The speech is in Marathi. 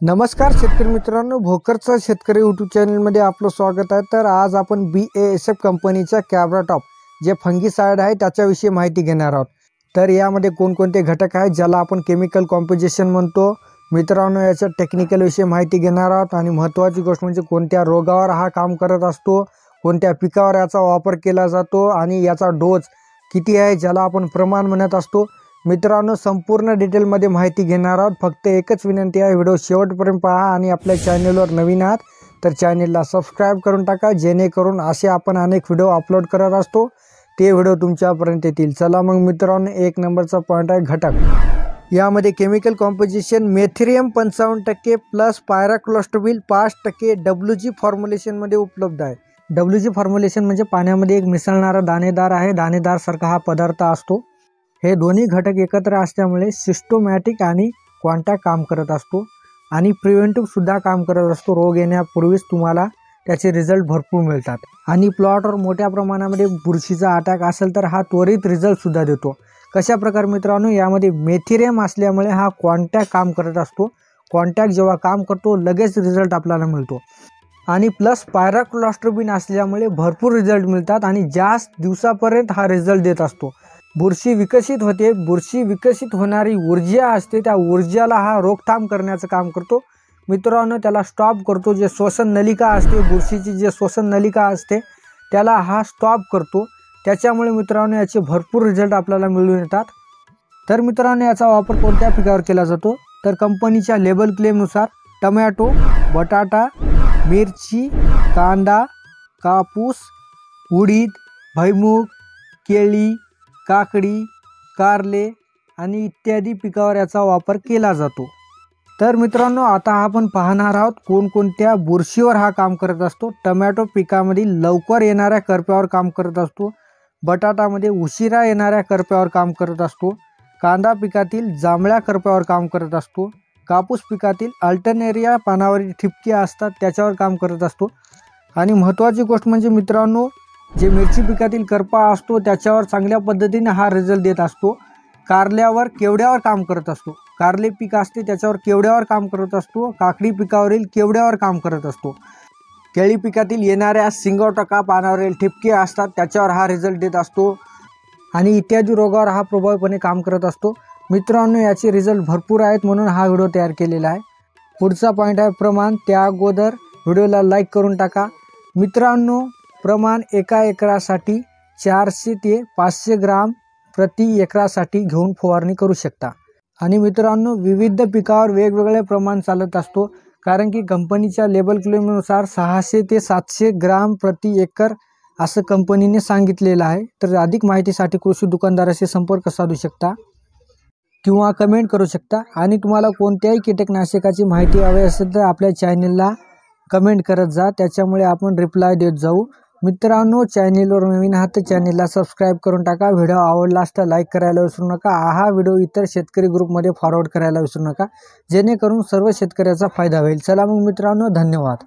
नमस्कार शेतकरी मित्रांनो भोकरचा शेतकरी यूट्यूब चॅनलमध्ये आपलं स्वागत आहे. तर आज आपण बी ए एस एफ कंपनीच्या कॅबरा टॉप जे फंगीसाईड आहे त्याच्याविषयी माहिती घेणार आहोत. तर यामध्ये कोणकोणते घटक आहेत ज्याला आपण केमिकल कॉम्पोजिशन म्हणतो? मित्रांनो याच्या टेक्निकलविषयी माहिती घेणार आहोत. आणि महत्त्वाची गोष्ट म्हणजे कोणत्या रोगावर हा काम करत असतो कोणत्या पिकावर याचा वापर केला जातो आणि याचा डोज किती आहे ज्याला आपण प्रमाण म्हणत असतो. मित्रांनो संपूर्ण डिटेलमध्ये माहिती घेणार आहोत. फक्त एकच विनंती आहे व्हिडिओ शेवटपर्यंत पहा आणि आपल्या चॅनलवर नवीन आहात तर चॅनेलला सबस्क्राईब करून टाका जेणेकरून असे आपण अनेक व्हिडिओ अपलोड करत असतो. ते व्हिडिओ तुमच्यापर्यंत येतील. चला मग मित्रांनो एक नंबरचा पॉईंट आहे घटक. यामध्ये केमिकल कॉम्पोजिशन मेथिरियम पंचावन्न टक्के प्लस पायराक्लोस्टोबिल पाच टक्के डब्ल्यू जी फॉर्म्युलेशनमध्ये उपलब्ध आहे. डब्ल्यू जी फॉर्म्युलेशन म्हणजे पाण्यामध्ये एक मिसळणारा दाणेदार आहे. दाणेदारसारखा हा पदार्थ असतो. हे दोन्ही घटक एकत्र असल्यामुळे सिस्टोमॅटिक आणि क्वांटा काम करत असतो आणि प्रिव्हेंटिव्हसुद्धा काम करत असतो. रोग येण्यापूर्वीच तुम्हाला त्याचे रिझल्ट भरपूर मिळतात. आणि प्लॉटवर मोठ्या प्रमाणामध्ये बुरशीचा अटॅक असेल तर हा त्वरित रिझल्टसुद्धा देतो. कशा प्रकारे मित्रांनो यामध्ये मेथिरियम असल्यामुळे हा कॉन्टॅक्ट काम करत असतो. कॉन्टॅक्ट जेव्हा काम करतो लगेच रिझल्ट आपल्याला मिळतो. आणि प्लस पायराक्लॉस्ट्रोबिन असल्यामुळे भरपूर रिझल्ट मिळतात आणि जास्त दिवसापर्यंत हा रिझल्ट देत असतो. बुरशी विकसित होते. बुरशी विकसित होणारी ऊर्जा असते त्या ऊर्जाला हा रोकथाम करण्याचं काम करतो. मित्रांनो त्याला स्टॉप करतो. जे श्वसन नलिका असते बुरशीची जे श्वसन नलिका असते त्याला हा स्टॉप करतो. त्याच्यामुळे मित्रांनो याचे भरपूर रिझल्ट आपल्याला मिळून येतात. तर मित्रांनो याचा वापर कोणत्या पिकावर केला जातो? तर कंपनीच्या लेबल क्लेमनुसार टमॅटो बटाटा मिरची कांदा कापूस उडीद भैमुग केळी काकडी कारले आणि इत्यादी पिकावर याचा वापर केला जातो. तर मित्रांनो आता आपण पाहणार आहोत कोणकोणत्या बुरशीवर हा काम करत असतो. टमॅटो पिकामधील लवकर येणाऱ्या करप्यावर काम करत असतो. बटाटामध्ये उशिरा येणाऱ्या करप्यावर काम करत असतो. कांदा पिकातील जांभळ्या करप्यावर काम करत असतो. कापूस पिकातील अल्टरनेरिया पानावरील ठिपके असतात त्याच्यावर काम करत असतो. आणि महत्त्वाची गोष्ट म्हणजे मित्रांनो जे मिरची पिकातील करपा असतो त्याच्यावर चांगल्या पद्धतीने हा रिझल्ट देत असतो. कारल्यावर केवड्यावर काम करत असतो? कारले पीक असते त्याच्यावर केवड्यावर काम करत असतो? काकडी पिकावरील केवड्यावर काम करत असतो? केळी पिकातील येणाऱ्या सिंगवटका पानावरील ठिपके असतात त्याच्यावर हा रिझल्ट देत असतो. आणि इत्यादी रोगावर हा प्रभावीपणे काम करत असतो. मित्रांनो याचे रिझल्ट भरपूर आहेत म्हणून हा व्हिडिओ तयार केलेला आहे. पुढचा पॉईंट आहे प्रमाण. त्या अगोदर व्हिडिओला लाईक करून टाका. मित्रांनो प्रमाण एका एकरासाठी चारशे ते पाचशे ग्राम प्रति एकरासाठी घेऊन फवारणी करू शकता. आणि मित्रांनो विविध पिकावर वेगवेगळे प्रमाण चालत असतो कारण की कंपनीच्या लेबल क्लेमनुसार सहाशे ते सातशे ग्राम प्रति एकर असं कंपनीने सांगितलेलं आहे. तर अधिक माहितीसाठी कृषी दुकानदाराशी संपर्क साधू शकता किंवा कमेंट करू शकता. आणि तुम्हाला कोणत्याही कीटकनाशकाची माहिती हवी असेल तर आपल्या चॅनलला कमेंट करत जा. त्याच्यामुळे आपण रिप्लाय देत जाऊ. मित्रांनो चॅनेलवर नवीन आहात तर चॅनेलला सबस्क्राईब करून टाका. व्हिडिओ आवडला असता लाईक करायला विसरू नका. हा व्हिडिओ इतर शेतकरी ग्रुपमध्ये फॉरवर्ड करायला विसरू नका. जेणेकरून सर्व शेतकऱ्याचा फायदा होईल. चला मग मित्रांनो धन्यवाद.